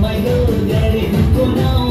my daddy, go now.